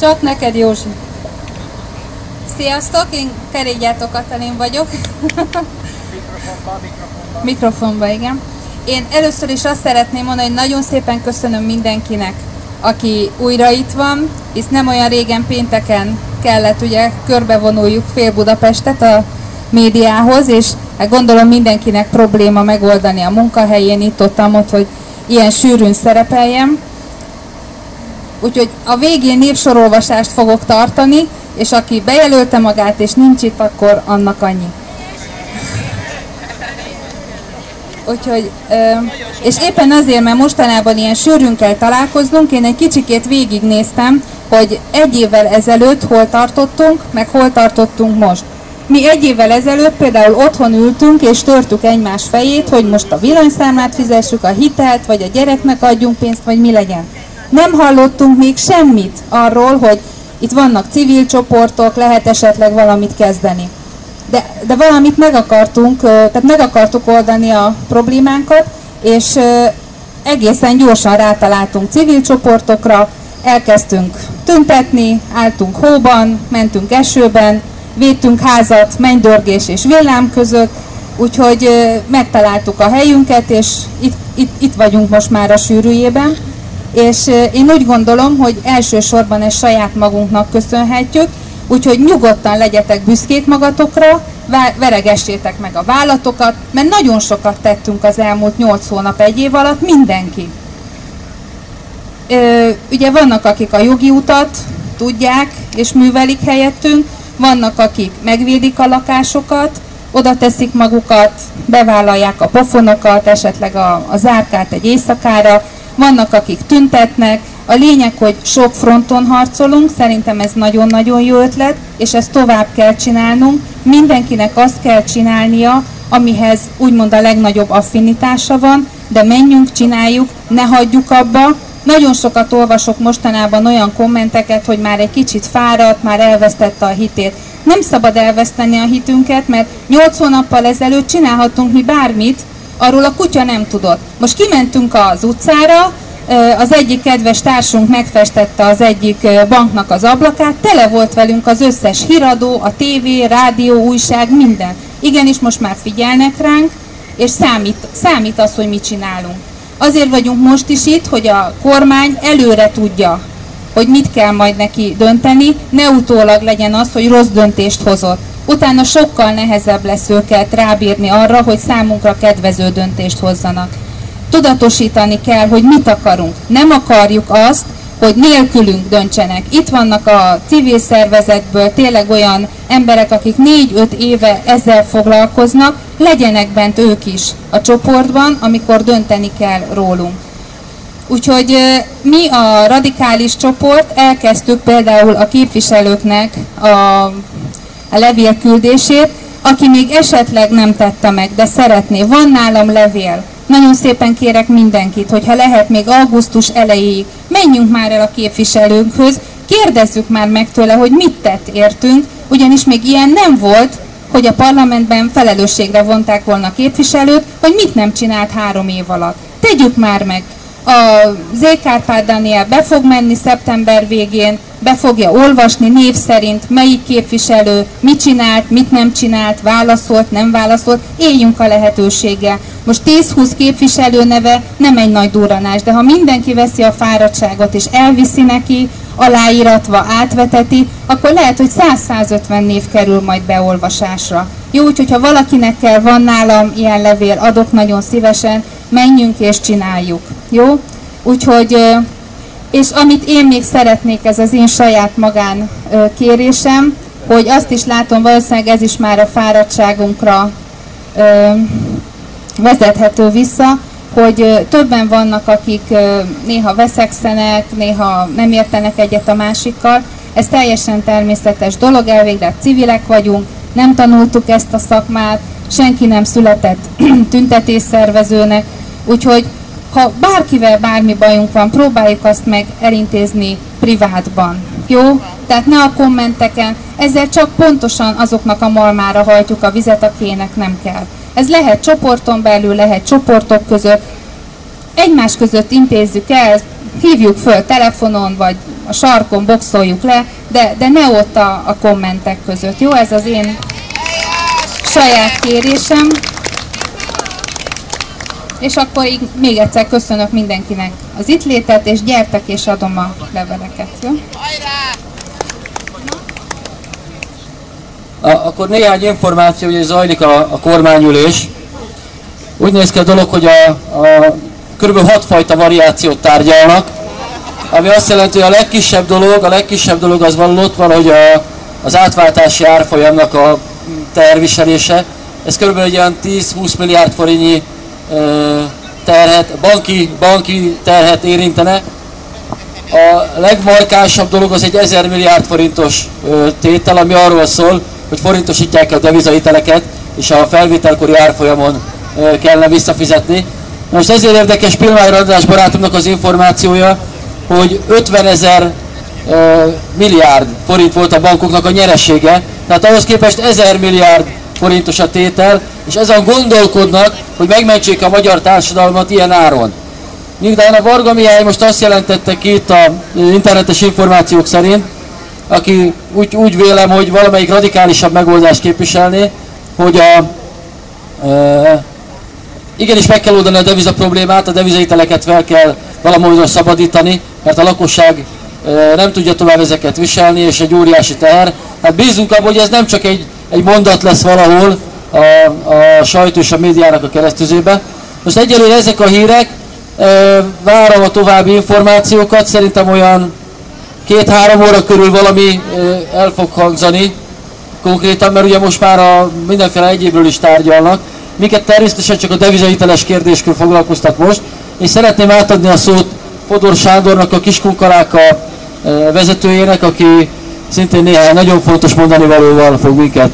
Csak neked, Józsi. Sziasztok, én Kerégyátó Katalin vagyok. Mikrofonba, mikrofonba. Mikrofonba, igen. Én először is azt szeretném mondani, hogy nagyon szépen köszönöm mindenkinek, aki újra itt van, hisz nem olyan régen pénteken kellett ugye körbevonuljuk fél Budapestet a médiához, és hát gondolom mindenkinek probléma megoldani a munkahelyén itt ott, ott hogy ilyen sűrűn szerepeljem. Úgyhogy a végén névsorolvasást fogok tartani, és aki bejelölte magát és nincs itt, akkor annak annyi. Úgyhogy, és éppen azért, mert mostanában ilyen sűrűn kell találkoznunk, én egy kicsikét végignéztem, hogy egy évvel ezelőtt hol tartottunk, meg hol tartottunk most. Mi egy évvel ezelőtt például otthon ültünk és törtük egymás fejét, hogy most a villanyszámlát fizessük, a hitelt, vagy a gyereknek adjunk pénzt, vagy mi legyen. Nem hallottunk még semmit arról, hogy itt vannak civil csoportok, lehet esetleg valamit kezdeni. De, de valamit meg akartunk, tehát meg akartuk oldani a problémánkat, és egészen gyorsan rátaláltunk civil csoportokra, elkezdtünk tüntetni, álltunk hóban, mentünk esőben, védtünk házat mennydörgés és villám között, úgyhogy megtaláltuk a helyünket, és itt, itt, itt vagyunk most már a sűrűjében. És én úgy gondolom, hogy elsősorban ezt saját magunknak köszönhetjük, úgyhogy nyugodtan legyetek büszkék magatokra, veregessétek meg a vállatokat, mert nagyon sokat tettünk az elmúlt 8 hónap egy év alatt, mindenki. Ugye vannak, akik a jogi utat tudják és művelik helyettünk, vannak, akik megvédik a lakásokat, oda teszik magukat, bevállalják a pofonokat, esetleg a, a zárkát egy éjszakára, vannak, akik tüntetnek. A lényeg, hogy sok fronton harcolunk, szerintem ez nagyon-nagyon jó ötlet, és ezt tovább kell csinálnunk. Mindenkinek azt kell csinálnia, amihez úgymond a legnagyobb affinitása van, de menjünk, csináljuk, ne hagyjuk abba, nagyon sokat olvasok mostanában olyan kommenteket, hogy már egy kicsit fáradt, már elvesztette a hitét. Nem szabad elveszteni a hitünket, mert 8 hónappal ezelőtt csinálhatunk mi bármit, arról a kutya nem tudott. Most kimentünk az utcára, az egyik kedves társunk megfestette az egyik banknak az ablakát, tele volt velünk az összes híradó, a tévé, rádió, újság, minden. Igenis, most már figyelnek ránk, és számít, számít az, hogy mit csinálunk. Azért vagyunk most is itt, hogy a kormány előre tudja, hogy mit kell majd neki dönteni, ne utólag legyen az, hogy rossz döntést hozott. Utána sokkal nehezebb lesz őket rábírni arra, hogy számunkra kedvező döntést hozzanak. Tudatosítani kell, hogy mit akarunk. Nem akarjuk azt, hogy nélkülünk döntsenek. Itt vannak a civil szervezetből tényleg olyan emberek, akik négy-öt éve ezzel foglalkoznak, legyenek bent ők is a csoportban, amikor dönteni kell rólunk. Úgyhogy mi a radikális csoport elkezdtük például a képviselőknek a, a levélküldését, aki még esetleg nem tette meg, de szeretné. Van nálam levél. Nagyon szépen kérek mindenkit, hogyha lehet még augusztus elejéig, menjünk már el a képviselőnkhöz, kérdezzük már meg tőle, hogy mit tett értünk, ugyanis még ilyen nem volt, hogy a parlamentben felelősségre vonták volna a képviselőt, hogy mit nem csinált három év alatt. Tegyük már meg! A Zékárpád Daniel be fog menni szeptember végén, be fogja olvasni név szerint, melyik képviselő mit csinált, mit nem csinált, válaszolt, nem válaszolt, éljünk a lehetőséggel. Most 10-20 képviselő neve nem egy nagy duranás, de ha mindenki veszi a fáradtságot és elviszi neki, aláíratva átveteti, akkor lehet, hogy 100-150 név kerül majd beolvasásra. Jó, úgyhogy ha valakinek kell, van nálam ilyen levél, adok nagyon szívesen, menjünk és csináljuk. Jó? Úgyhogy, és amit én még szeretnék, ez az én saját magán kérésem, hogy azt is látom, valószínűleg ez is már a fáradtságunkra vezethető vissza, hogy többen vannak, akik néha veszekszenek, néha nem értenek egyet a másikkal. Ez teljesen természetes dolog, elvégre civilek vagyunk, nem tanultuk ezt a szakmát, senki nem született tüntetésszervezőnek, úgyhogy ha bárkivel bármi bajunk van, próbáljuk azt meg elintézni privátban. Jó? Tehát ne a kommenteken, ezzel csak pontosan azoknak a malmára hajtjuk a vizet, akinek nem kell. Ez lehet csoporton belül, lehet csoportok között. Egymás között intézzük el, hívjuk föl telefonon, vagy a sarkon boxoljuk le, de, de ne ott a, a kommentek között, jó? Ez az én saját kérésem. És akkor így még egyszer köszönök mindenkinek az itt létet, és gyertek és adom a leveleket, jó? Akkor néhány információ, hogy zajlik a, a kormányülés. Úgy néz ki a dolog, hogy a, a kb. 6 fajta variációt tárgyalnak, ami azt jelenti, hogy a legkisebb dolog, a legkisebb dolog az való ott van, hogy a, az átváltási árfolyamnak a terviselése. Ez kb. egy olyan 10-20 milliárd forintnyi ö, terhet, banki, banki terhet érintene. A legmarkánsabb dolog az egy 1000 milliárd forintos ö, tétel, ami arról szól, hogy forintosítják a devizahiteleket, és a felvételkori árfolyamon kellene visszafizetni. Most ezért érdekes Pilmály András barátomnak az információja, hogy 50 ezer milliárd forint volt a bankoknak a nyeresége, tehát ahhoz képest 1000 milliárd forintos a tétel, és ezen gondolkodnak, hogy megmentsék a magyar társadalmat ilyen áron. Míg a Varga Mihály most azt jelentette ki itt a internetes információk szerint, aki úgy, úgy vélem, hogy valamelyik radikálisabb megoldást képviselné, hogy a, e, igenis meg kell oldani a deviza problémát, a devizahiteleket fel kell valamódon szabadítani, mert a lakosság e, nem tudja tovább ezeket viselni, és egy óriási teher. Hát bízunk abban, hogy ez nem csak egy, egy mondat lesz valahol a, a sajtó és a médiának a keresztüzébe. Most egyelőre ezek a hírek, e, várom a további információkat, szerintem olyan két-három óra körül valami el fog hangzani konkrétan, mert ugye most már a mindenféle egyébről is tárgyalnak. Minket természetesen csak a devizahiteles kérdéskör foglalkoztat most, és szeretném átadni a szót Fodor Sándornak, a Kiskunkaláka vezetőjének, aki szintén néhány nagyon fontos mondani valóval fog minket